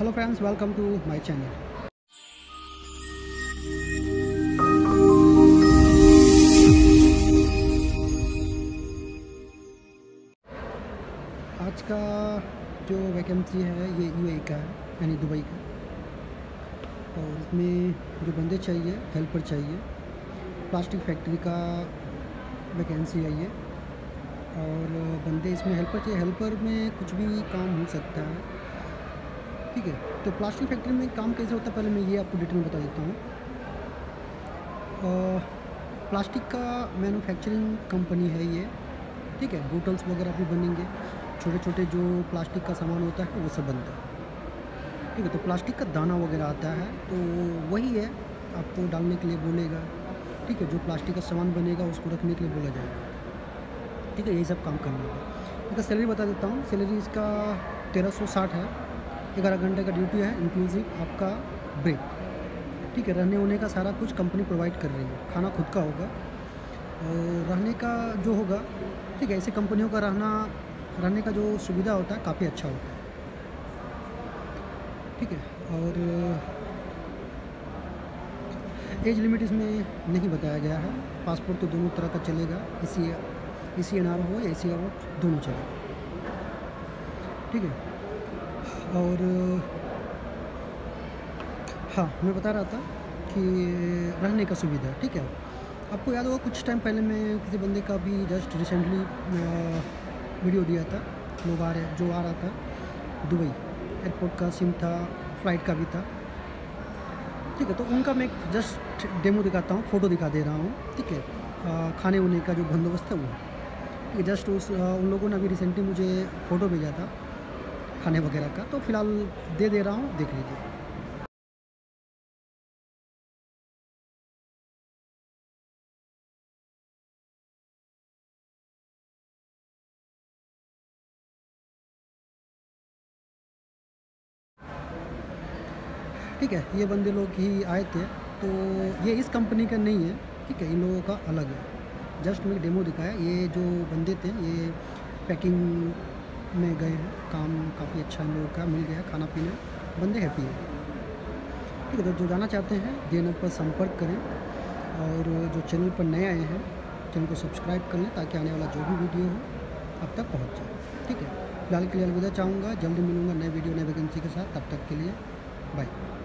Hello friends welcome to my channel आज का जो वैकेंसी है, ये यू का है, यानी दुबई का। और इसमें जो बंदे चाहिए हेल्पर चाहिए प्लास्टिक फैक्ट्री का वैकेंसी है ये। और बंदे इसमें हेल्पर चाहिए हेल्पर में कुछ भी काम हो सकता है। ठीक है तो प्लास्टिक फैक्ट्री में काम कैसे होता है, पहले मैं ये आपको डिटेल में बता देता हूँ। प्लास्टिक का मैन्युफैक्चरिंग कंपनी है ये, ठीक है बोटल्स वगैरह भी बनेंगे छोटे छोटे जो प्लास्टिक का सामान होता है, वो सब बनता है। ठीक है तो प्लास्टिक का दाना वगैरह आता है तो वही है, आपको डालने के लिए बोलेगा, ठीक है, जो प्लास्टिक का सामान बनेगा, उसको रखने के लिए बोला जाएगा। ठीक है, यही सब काम करना होगा। इसका सैलरी बता देता हूँ सैलरी इसका तेरह सौ साठ है। ग्यारह घंटे का ड्यूटी है इंक्लूसिव आपका ब्रेक ठीक है, रहने होने का सारा कुछ कंपनी प्रोवाइड कर रही है। खाना खुद का होगा। रहने का जो होगा, ठीक है, ऐसी कंपनियों का रहना, रहने का जो सुविधा होता है, काफ़ी अच्छा होता है। ठीक है, और एज लिमिट इसमें नहीं बताया गया है। पासपोर्ट तो दोनों तरह का चलेगा। इसी इसी एन हो या सी आर हो दोनों चलेगा। ठीक है और हाँ मैं बता रहा था कि रहने का सुविधा ठीक है? आपको याद होगा, कुछ टाइम पहले मैं किसी बंदे का भी जस्ट रिसेंटली वीडियो दिया था। लोग आ रहे, जो आ रहा था, दुबई। एयरपोर्ट का सिम था फ़्लाइट का भी था। ठीक है तो उनका मैं जस्ट डेमो दिखाता हूँ फ़ोटो दिखा दे रहा हूँ, ठीक है? खाने उने का जो बंदोबस्त है वो। जस्ट उस, उन लोगों ने अभी रिसेंटली मुझे फ़ोटो भेजा था। खाने वगैरह का तो फ़िलहाल दे दे रहा हूँ, देख लीजिए। ठीक है, ये बंदे लोग ही आए थे तो ये इस कंपनी का नहीं है, ठीक है, इन लोगों का अलग है। जस्ट मैं डेमो दिखाया, ये जो बंदे थे, ये पैकिंग में गए हैं। काम काफ़ी अच्छा हम लोगों का मिल गया खाना पीना। बंदे हैप्पी हैं ठीक है तो जो जाना चाहते हैं जे पर संपर्क करें और जो चैनल पर नए आए हैं, चैनल को सब्सक्राइब कर लें ताकि आने वाला जो भी वीडियो हो, अब तक पहुँच जाए। ठीक है, फ़िलहाल के लिए अलविदा चाहूँगा, जल्दी मिलूँगा नए वीडियो, नए वैकेंसी के साथ, तब तक के लिए बाय